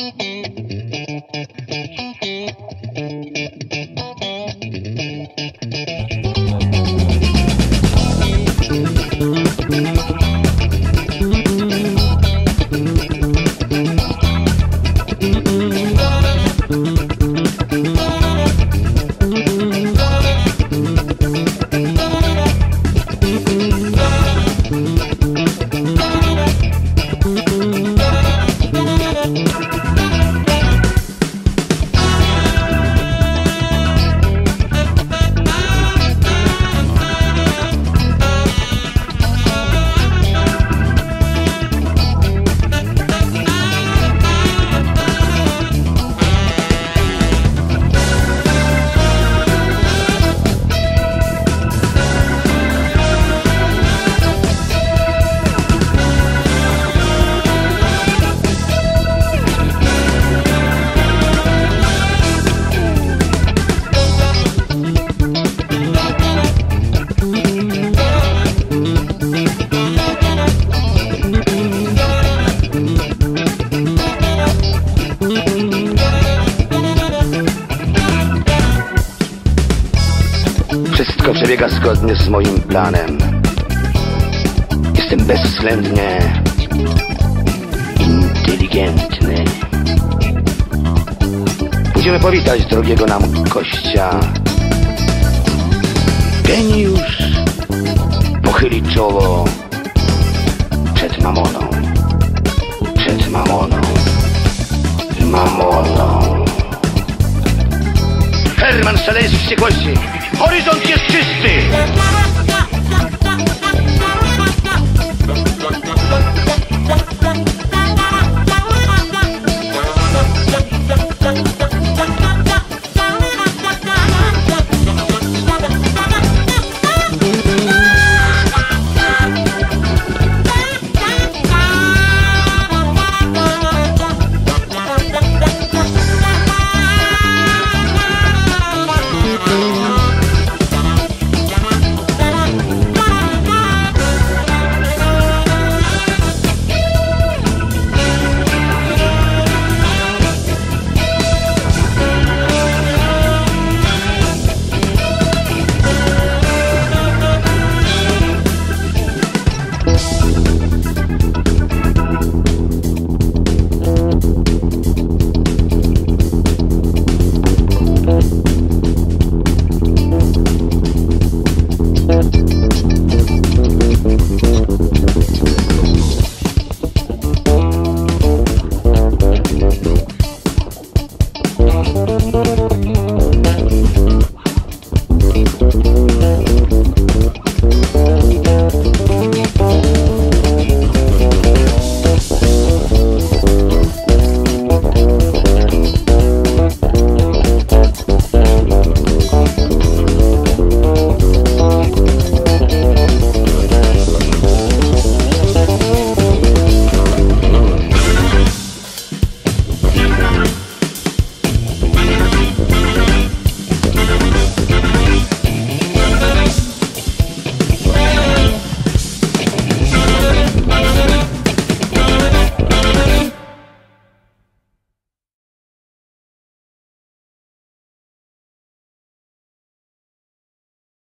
Thank you. Wszystko przebiega zgodnie z moim planem. Jestem bezwzględnie inteligentny. Pójdziemy powitać drogiego nam gościa. Geniusz pochyli czoło przed mamoną. Przed mamoną. Mamoną. Herman szaleje z wściekłości. Horyzont jest czysty!